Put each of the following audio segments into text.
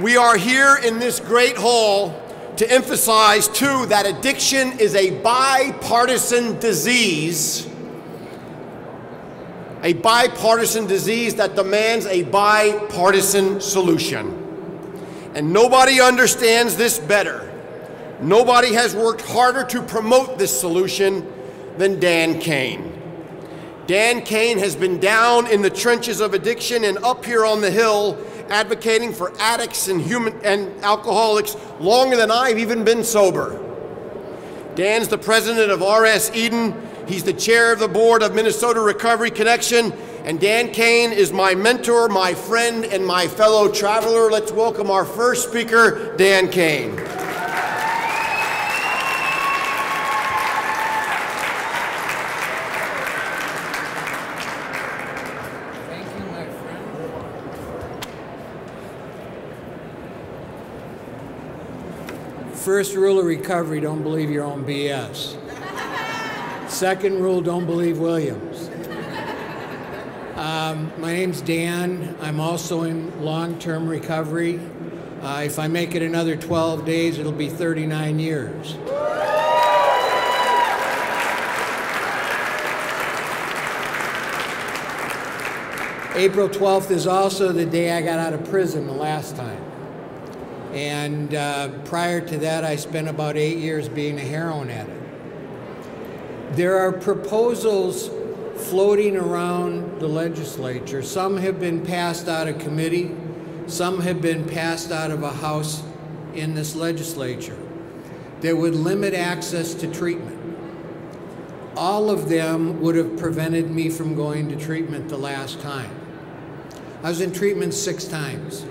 We are here in this great hall to emphasize, too, that addiction is a bipartisan disease, a bipartisan disease that demands a bipartisan solution. And nobody understands this better. Nobody has worked harder to promote this solution than Dan Cain. Dan Cain has been down in the trenches of addiction and up here on the hill advocating for addicts and human and alcoholics longer than I've even been sober. Dan's the president of RS Eden. He's the chair of the board of Minnesota Recovery Connection. And Dan Cain is my mentor, my friend, and my fellow traveler. Let's welcome our first speaker, Dan Cain. First rule of recovery don't believe your own BS. Second rule don't believe Williams. Um, my name's Dan. I'm also in long term recovery. Uh, if I make it another 12 days, it'll be 39 years. April 12th is also the day I got out of prison the last time. And uh, prior to that, I spent about eight years being a heroin addict. There are proposals floating around the legislature. Some have been passed out of committee, some have been passed out of a house in this legislature that would limit access to treatment. All of them would have prevented me from going to treatment the last time. I was in treatment six times.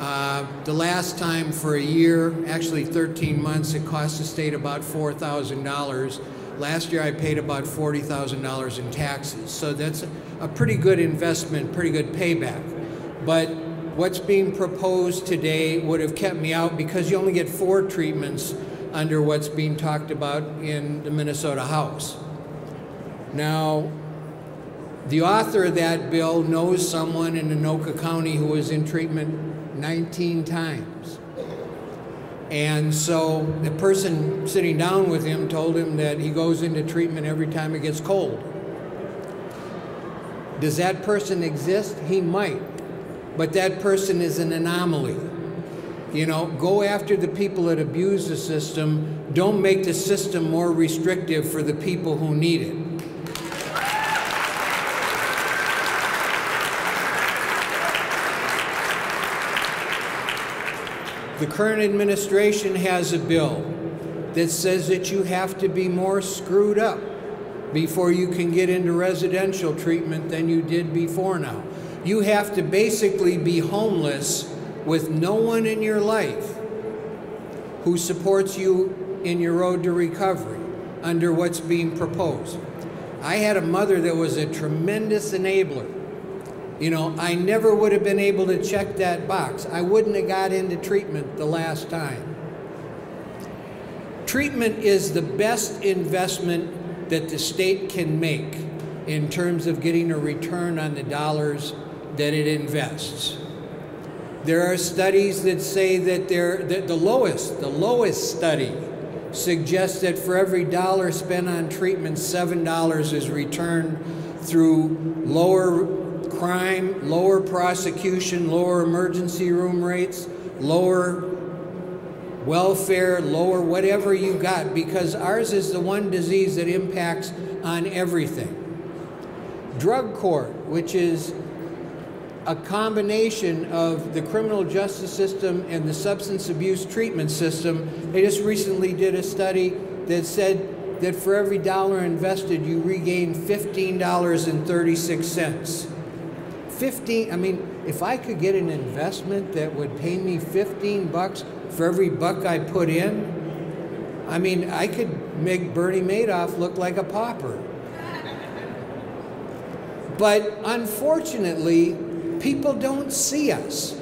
Uh, the last time for a year, actually 13 months, it cost the state about $4,000. Last year I paid about $40,000 in taxes. So that's a, pretty good investment, pretty good payback. But what's being proposed today would have kept me out because you only get four treatments under what's being talked about in the Minnesota House. Now, the author of that bill knows someone in Anoka County who was in treatment 19 times. And so the person sitting down with him told him that he goes into treatment every time it gets cold. Does that person exist? He might. But that person is an anomaly. You know, go after the people that abuse the system. Don't make the system more restrictive for the people who need it. The current administration has a bill that says that you have to be more screwed up before you can get into residential treatment than you did before now. You have to basically be homeless with no one in your life who supports you in your road to recovery under what's being proposed. I had a mother that was a tremendous enabler. You know, I never would have been able to check that box. I wouldn't have got into treatment the last time. Treatment is the best investment that the state can make in terms of getting a return on the dollars that it invests. There are studies that say that, that the lowest, the lowest study suggests that for every dollar spent on treatment, $7 is returned through lower crime, lower prosecution, lower emergency room rates, lower welfare, lower whatever you got, because ours is the one disease that impacts on everything. Drug court, which is a combination of the criminal justice system and the substance abuse treatment system, they just recently did a study that said that for every dollar invested, you regain $15.36. 15, I mean, if I could get an investment that would pay me 15 bucks for every buck I put in, I mean, I could make Bernie Madoff look like a pauper. But unfortunately, people don't see us.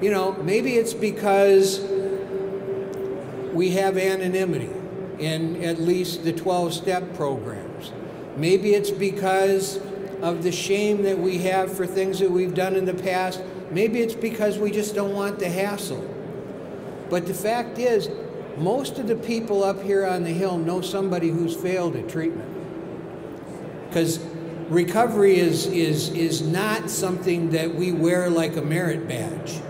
You know, maybe it's because we have anonymity in at least the 12 step programs. Maybe it's because of the shame that we have for things that we've done in the past. Maybe it's because we just don't want the hassle. But the fact is, most of the people up here on the hill know somebody who's failed at treatment. Because recovery is, is, is not something that we wear like a merit badge.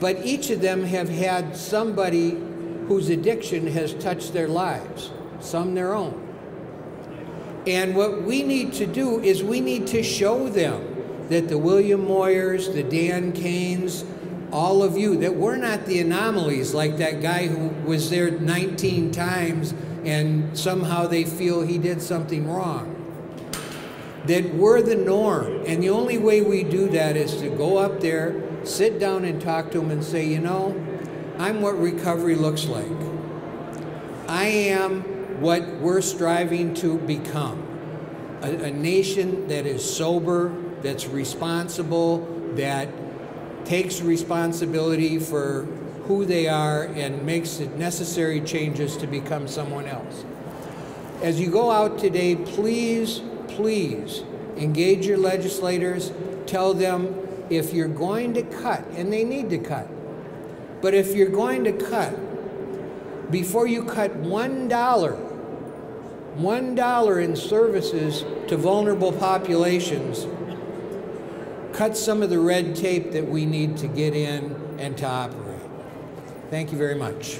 But each of them have had somebody whose addiction has touched their lives, some their own. And what we need to do is we need to show them that the William Moyers, the Dan Cains, all of you, that we're not the anomalies like that guy who was there 19 times and somehow they feel he did something wrong. That we're the norm. And the only way we do that is to go up there, sit down and talk to them and say, you know, I'm what recovery looks like. I am what we're striving to become a, a nation that is sober, that's responsible, that takes responsibility for who they are and makes the necessary changes to become someone else. As you go out today, please, please engage your legislators. Tell them if you're going to cut, and they need to cut, but if you're going to cut, before you cut one dollar, one dollar in services to vulnerable populations, cut some of the red tape that we need to get in and to operate. Thank you very much.